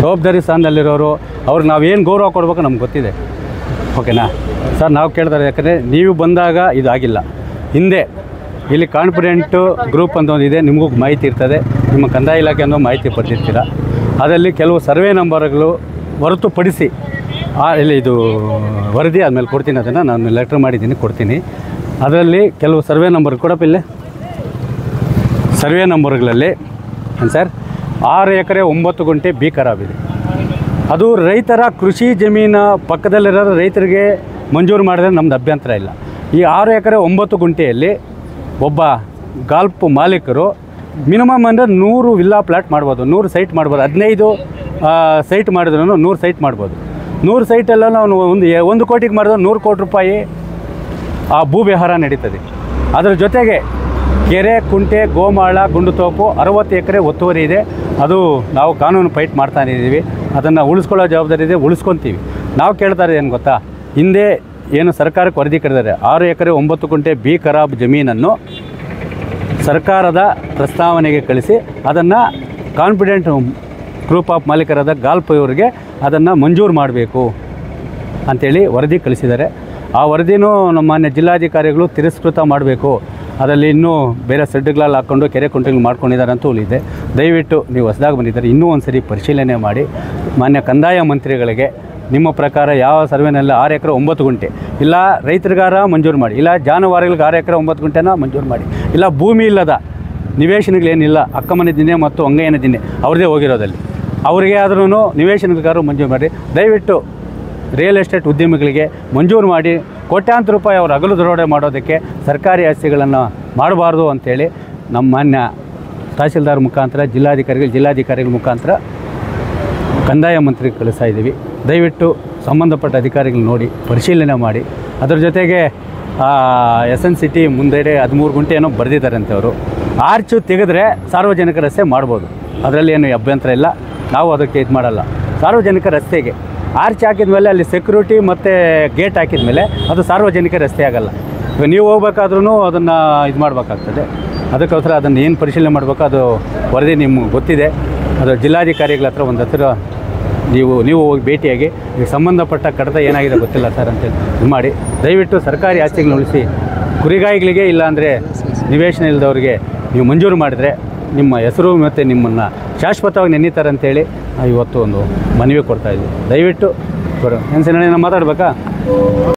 ಜವಾಬ್ದಾರಿ ಸ್ಥಾನದಲ್ಲಿರೋರು ಅವ್ರಿಗೆ ನಾವೇನು ಗೌರವ ಕೊಡಬೇಕು ನಮ್ಗೆ ಗೊತ್ತಿದೆ. ಓಕೆನಾ? ಸರ್, ನಾವು ಕೇಳ್ತಾರೆ, ಯಾಕಂದರೆ ನೀವು ಬಂದಾಗ ಇದಾಗಿಲ್ಲ. ಹಿಂದೆ ಇಲ್ಲಿ ಕಾನ್ಫಿಡೆಂಟು ಗ್ರೂಪ್ ಅಂತ ಒಂದು ಇದೆ ನಿಮಗೂ ಮಾಹಿತಿ ಇರ್ತದೆ. ನಿಮ್ಮ ಕಂದಾಯ ಇಲಾಖೆ ಅನ್ನೋ ಮಾಹಿತಿ ಪಡೆದಿರ್ತೀರ? ಅದರಲ್ಲಿ ಕೆಲವು ಸರ್ವೆ ನಂಬರ್ಗಳು ಹೊರತುಪಡಿಸಿ, ಆ, ಇಲ್ಲಿ ಇದು ವರದಿ ಆದಮೇಲೆ ಕೊಡ್ತೀನಿ ಅದನ್ನು, ನಾನು ಲೆಟ್ರ್ ಮಾಡಿದ್ದೀನಿ, ಕೊಡ್ತೀನಿ. ಅದರಲ್ಲಿ ಕೆಲವು ಸರ್ವೆ ನಂಬರ್ ಕೊಡಪ್ಪ ಇಲ್ಲೇ. ಸರ್ವೆ ನಂಬರ್ಗಳಲ್ಲಿ, ಏನು ಸರ್? ಆರು ಎಕರೆ ಒಂಬತ್ತು ಗುಂಟೆ ಬಿ ಖರಾಬಿದೆ. ಅದು ರೈತರ ಕೃಷಿ ಜಮೀನ ಪಕ್ಕದಲ್ಲಿರೋ ರೈತರಿಗೆ ಮಂಜೂರು ಮಾಡಿದ್ರೆ ನಮ್ದು ಅಭ್ಯಂತರ ಇಲ್ಲ. ಈ ಆರು ಎಕರೆ ಒಂಬತ್ತು ಗುಂಟೆಯಲ್ಲಿ ಒಬ್ಬ ಗಾಲ್ಪ್ ಮಾಲೀಕರು ಮಿನಿಮಮ್ ಅಂದರೆ ನೂರು ವಿಲ್ಲಾ ಪ್ಲಾಟ್ ಮಾಡ್ಬೋದು, ನೂರು ಸೈಟ್ ಮಾಡ್ಬೋದು, ಹದಿನೈದು ಸೈಟ್ ಮಾಡಿದ್ರು ನೂರು ಸೈಟ್ ಮಾಡ್ಬೋದು. ನೂರು ಸೈಟಲ್ಲ ನಾವು ಒಂದು ಒಂದು ಕೋಟಿಗೆ ಮಾಡಿದ್ರೆ ನೂರು ಕೋಟಿ ರೂಪಾಯಿ ಆ ಭೂ ವ್ಯವಹಾರ ನಡೀತದೆ. ಅದರ ಜೊತೆಗೆ ಕೆರೆ, ಕುಂಟೆ, ಗೋಮಾಳ, ಗುಂಡು ತೋಪು, ಅರವತ್ತು ಎಕರೆ ಒತ್ತುವರಿ ಇದೆ. ಅದು ನಾವು ಕಾನೂನು ಫೈಟ್ ಮಾಡ್ತಾ ಇದ್ದೀವಿ. ಅದನ್ನು ಉಳಿಸ್ಕೊಳ್ಳೋ ಜವಾಬ್ದಾರಿ ಇದೆ, ಉಳಿಸ್ಕೊತೀವಿ. ನಾವು ಕೇಳ್ತಾ ಇರೋದು ಏನು ಗೊತ್ತಾ? ಹಿಂದೆ ಏನು ಸರ್ಕಾರಕ್ಕೆ ವರದಿ ಕರೆದಿದ್ದಾರೆ. ಆರು ಎಕರೆ ಒಂಬತ್ತು ಕುಂಟೆ ಬಿ ಖರಾಬ್ ಜಮೀನನ್ನು ಸರ್ಕಾರದ ಪ್ರಸ್ತಾವನೆಗೆ ಕಳಿಸಿ, ಅದನ್ನು ಕಾನ್ಫಿಡೆಂಟ್ ಗ್ರೂಪ್ ಆಫ್ ಮಾಲೀಕರಾದ ಗಾಲ್ಪ್ ಇವರಿಗೆ ಅದನ್ನು ಮಂಜೂರು ಮಾಡಬೇಕು ಅಂಥೇಳಿ ವರದಿ ಕಳಿಸಿದ್ದಾರೆ. ಆ ವರದಿನೂ ನಮ್ಮ ಮಾನ್ಯ ಜಿಲ್ಲಾಧಿಕಾರಿಗಳು ತಿರಸ್ಕೃತ ಮಾಡಬೇಕು. ಅದರಲ್ಲಿ ಇನ್ನೂ ಬೇರೆ ಸೆಡ್ಗಳಲ್ಲಿ ಹಾಕ್ಕೊಂಡು ಕೆರೆ ಕುಂಟೆಗಳು ಮಾಡ್ಕೊಂಡಿದ್ದಾರೆ ಅಂತ ಇದೆ ದಯವಿಟ್ಟು ನೀವು ಹೊಸದಾಗಿ ಬಂದಿದ್ದಾರೆ, ಇನ್ನೂ ಒಂದು ಸರಿ ಪರಿಶೀಲನೆ ಮಾಡಿ. ಮಾನ್ಯ ಕಂದಾಯ ಮಂತ್ರಿಗಳಿಗೆ ನಿಮ್ಮ ಪ್ರಕಾರ ಯಾವ ಸರ್ವೆನಲ್ಲಿ ಆರು ಎಕರೆ ಒಂಬತ್ತು ಗುಂಟೆ? ಇಲ್ಲ ರೈತರಿಗಾರ ಮಂಜೂರು ಮಾಡಿ, ಇಲ್ಲ ಜಾನುವಾರುಗಳಿಗೆ ಆರು ಎಕರೆ ಒಂಬತ್ತು ಗುಂಟೆನ ಮಂಜೂರು ಮಾಡಿ, ಇಲ್ಲ ಭೂಮಿ ಇಲ್ಲದ ನಿವೇಶನಗಳೇನಿಲ್ಲ, ಅಕ್ಕಮನೆ ದಿನೇ ಮತ್ತು ಅಂಗಯ್ಯನ ದಿನೇ, ಅವ್ರದ್ದೇ ಹೋಗಿರೋದಲ್ಲಿ. ಅವರಿಗೆ ಆದ್ರೂ ನಿವೇಶನಗಾರರು ಮಂಜೂರು ಮಾಡಿ. ದಯವಿಟ್ಟು ರಿಯಲ್ ಎಸ್ಟೇಟ್ ಉದ್ಯಮಿಗಳಿಗೆ ಮಂಜೂರು ಮಾಡಿ. ಕೋಟ್ಯಾಂತರ ರೂಪಾಯಿ ಅವರು ಹಗಲು ದರೋಡೆ ಮಾಡೋದಕ್ಕೆ ಸರ್ಕಾರಿ ಆಸ್ತಿಗಳನ್ನು ಮಾಡಬಾರ್ದು ಅಂಥೇಳಿ ನಮ್ಮ ಮಾನ್ಯ ತಹಸೀಲ್ದಾರ್ ಮುಖಾಂತರ, ಜಿಲ್ಲಾಧಿಕಾರಿಗಳು, ಜಿಲ್ಲಾಧಿಕಾರಿಗಳ ಮುಖಾಂತರ ಕಂದಾಯ ಮಂತ್ರಿಗೆ ಕಳಿಸ್ತಾ ಇದ್ದೀವಿ. ದಯವಿಟ್ಟು ಸಂಬಂಧಪಟ್ಟ ಅಧಿಕಾರಿಗಳು ನೋಡಿ ಪರಿಶೀಲನೆ ಮಾಡಿ. ಅದರ ಜೊತೆಗೆ ಎಸ್ ಎನ್ ಸಿಟಿ ಮುಂದೆ ಹದಿಮೂರು ಗಂಟೆ ಏನೋ ಬರೆದಿದ್ದಾರಂತೆ ಅವರು. ಆರ್ಚು ತೆಗೆದ್ರೆ ಸಾರ್ವಜನಿಕ ರಸ್ತೆ ಮಾಡ್ಬೋದು. ಅದರಲ್ಲಿ ಏನು ಅಭ್ಯಂತರ ಇಲ್ಲ. ನಾವು ಅದಕ್ಕೆ ಇದು ಮಾಡಲ್ಲ. ಸಾರ್ವಜನಿಕ ರಸ್ತೆಗೆ ಆರ್ಚ್ ಹಾಕಿದ ಮೇಲೆ ಅಲ್ಲಿ ಸೆಕ್ಯೂರಿಟಿ ಮತ್ತು ಗೇಟ್ ಹಾಕಿದ ಮೇಲೆ ಅದು ಸಾರ್ವಜನಿಕ ರಸ್ತೆ ಆಗಲ್ಲ. ಇವಾಗ ನೀವು ಹೋಗ್ಬೇಕಾದ್ರೂ ಅದನ್ನು ಇದು ಮಾಡಬೇಕಾಗ್ತದೆ. ಅದಕ್ಕೋಸ್ಕರ ಅದನ್ನು ಏನು ಪರಿಶೀಲನೆ ಮಾಡಬೇಕು ಅದು ವರದಿ ನಿಮ್ಗೆ ಗೊತ್ತಿದೆ. ಅದು ಜಿಲ್ಲಾಧಿಕಾರಿಗಳ ಹತ್ರ ಒಂದು ಹತ್ರ ನೀವು ನೀವು ಹೋಗಿ ಭೇಟಿಯಾಗಿ ಈಗ ಸಂಬಂಧಪಟ್ಟ ಕಡತ ಏನಾಗಿದೆ ಗೊತ್ತಿಲ್ಲ ಸರ್ ಅಂತ ಇದು ಮಾಡಿ. ದಯವಿಟ್ಟು ಸರ್ಕಾರಿ ಆಸ್ತಿಗಳನ್ನ ಉಳಿಸಿ. ಕುರಿಗಾಯಿಗಳಿಗೆ ಇಲ್ಲಾಂದರೆ ನಿವೇಶನ ಇಲ್ಲದವ್ರಿಗೆ ನೀವು ಮಂಜೂರು ಮಾಡಿದರೆ ನಿಮ್ಮ ಹೆಸರು ಮತ್ತು ನಿಮ್ಮನ್ನು ಶಾಶ್ವತವಾಗಿ ನೆನೀತಾರೆ ಅಂತೇಳಿ ಇವತ್ತು ಒಂದು ಮನವಿ ಕೊಡ್ತಾ ಇದ್ವಿ. ದಯವಿಟ್ಟು ಬರೋ ಏನು ಸರ್ ನಾನು ಮಾತಾಡ್ಬೇಕಾ?